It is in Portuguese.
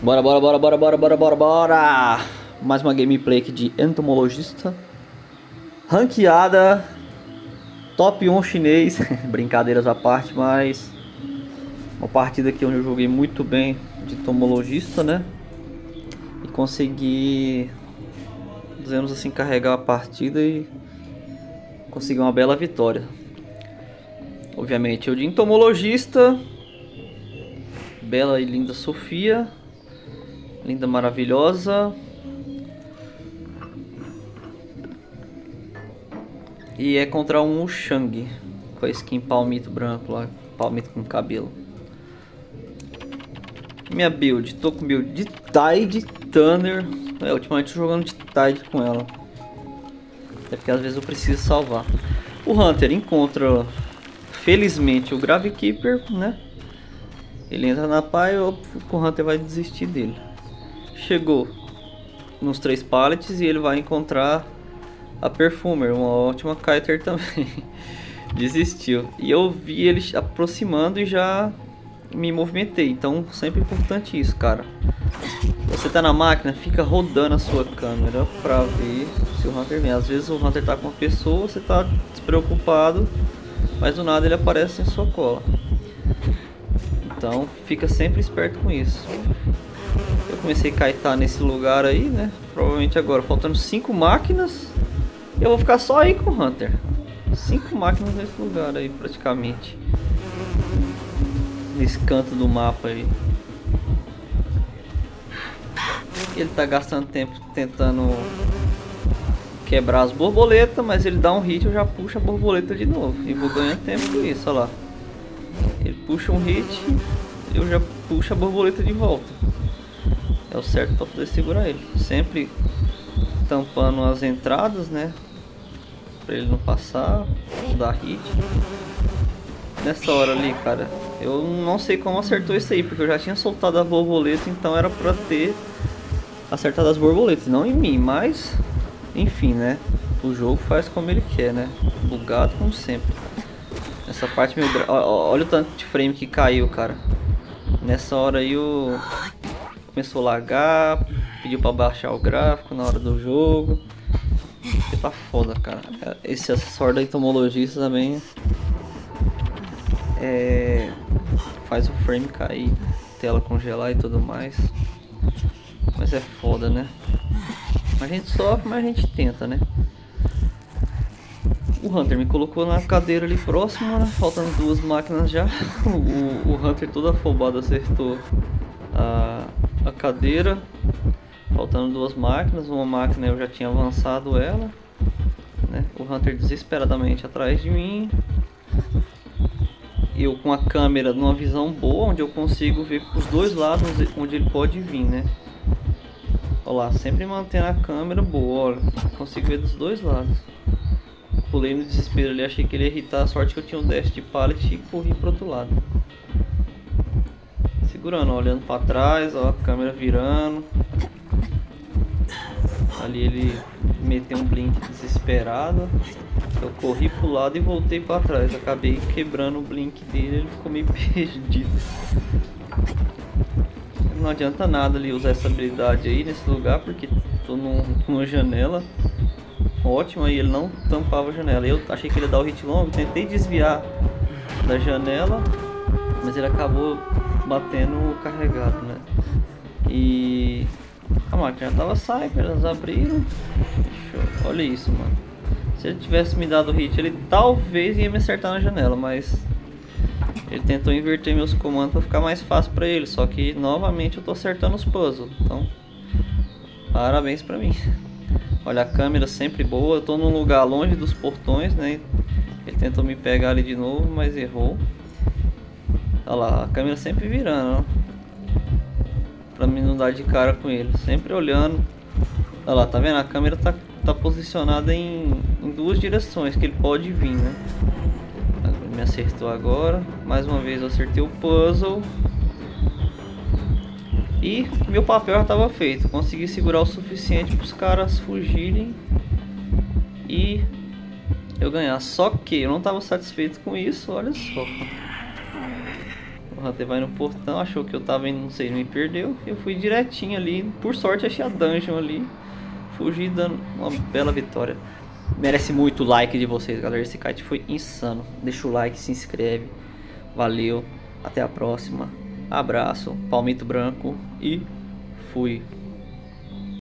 Bora, bora, bora, bora, bora, bora, bora, bora! Mais uma gameplay aqui de entomologista. Ranqueada. Top 1 chinês. Brincadeiras à parte, mas... Uma partida aqui onde eu joguei muito bem de entomologista, né? E consegui... Dizemos assim, carregar a partida e... Conseguir uma bela vitória. Obviamente, eu de entomologista... Bela e linda Sofia Linda, maravilhosa. E é contra um Shang. Com a skin palmito branco lá. Palmito com cabelo. Minha build. Tô com build de Tide Thunder. É, ultimamente tô jogando de Tide com ela. É porque às vezes eu preciso salvar. O Hunter encontra, felizmente, o Gravekeeper, né? Ele entra na pá e o Hunter vai desistir dele chegou nos três pallets e ele vai encontrar a Perfumer, uma ótima kiter também. Desistiu. E eu vi ele aproximando e já me movimentei. Então, sempre importante isso, cara. Você tá na máquina, fica rodando a sua câmera pra ver se o Hunter vem. Às vezes o Hunter tá com uma pessoa, você tá despreocupado, mas do nada ele aparece em sua cola. Então, fica sempre esperto com isso comecei a kaitar nesse lugar aí, né? Provavelmente agora, faltando 5 máquinas. Eu vou ficar só aí com o Hunter. 5 máquinas nesse lugar aí, praticamente. Nesse canto do mapa aí. Ele tá gastando tempo tentando quebrar as borboletas, mas ele dá um hit eu já puxo a borboleta de novo. E vou ganhando tempo com isso, olha lá. Ele puxa um hit, eu já puxo a borboleta de volta é o certo para poder segurar ele. Sempre tampando as entradas, né? Para ele não passar, dar hit. Nessa hora ali, cara, eu não sei como acertou isso aí, porque eu já tinha soltado a borboleta, então era para ter acertado as borboletas, não em mim, mas enfim, né? O jogo faz como ele quer, né? Bugado como sempre. Essa parte meu olha o tanto de frame que caiu, cara. Nessa hora aí o começou a lagar, pediu pra baixar o gráfico na hora do jogo. Porque tá foda, cara. Esse acessório da entomologista também é, faz o frame cair, tela congelar e tudo mais. Mas é foda, né? A gente sofre, mas a gente tenta, né? O Hunter me colocou na cadeira ali próximo, né? faltando duas máquinas já. O, o Hunter todo afobado acertou a, a cadeira, faltando duas máquinas, uma máquina eu já tinha avançado ela, né? o Hunter desesperadamente atrás de mim, eu com a câmera numa visão boa, onde eu consigo ver os dois lados onde ele pode vir, né? Olha lá, sempre mantendo a câmera boa, olha, consigo ver dos dois lados. Pulei no desespero ali, achei que ele ia irritar, a sorte que eu tinha um dash de pallet e corri pro outro lado segurando, olhando para trás, ó, a câmera virando. Ali ele meteu um blink desesperado. Eu corri pro lado e voltei para trás. Acabei quebrando o blink dele, ele ficou meio perdido. Não adianta nada ali usar essa habilidade aí nesse lugar, porque tô num, numa janela ótima ele não tampava a janela. Eu achei que ele ia dar o hit longo, tentei desviar da janela, mas ele acabou batendo carregado, né? E a máquina tava cyber, elas abriram. Olha isso, mano. Se ele tivesse me dado hit, ele talvez ia me acertar na janela, mas ele tentou inverter meus comandos para ficar mais fácil para ele, só que novamente eu tô acertando os puzzles. Então, parabéns para mim. Olha a câmera sempre boa, eu tô num lugar longe dos portões, né? Ele tentou me pegar ali de novo, mas errou. Olha lá, a câmera sempre virando, ó. Pra mim não dar de cara com ele. Sempre olhando. Olha lá, tá vendo? A câmera tá, tá posicionada em, em duas direções que ele pode vir, né? Ele me acertou agora. Mais uma vez eu acertei o puzzle. E meu papel já estava feito. Consegui segurar o suficiente para os caras fugirem. E eu ganhar. Só que eu não estava satisfeito com isso, olha só. O Hunter vai no portão, achou que eu tava indo, não sei, me perdeu. Eu fui direitinho ali. Por sorte achei a dungeon ali. Fugi dando uma bela vitória. Merece muito o like de vocês, galera. Esse kite foi insano. Deixa o like, se inscreve. Valeu. Até a próxima. Abraço. Palmito branco e fui.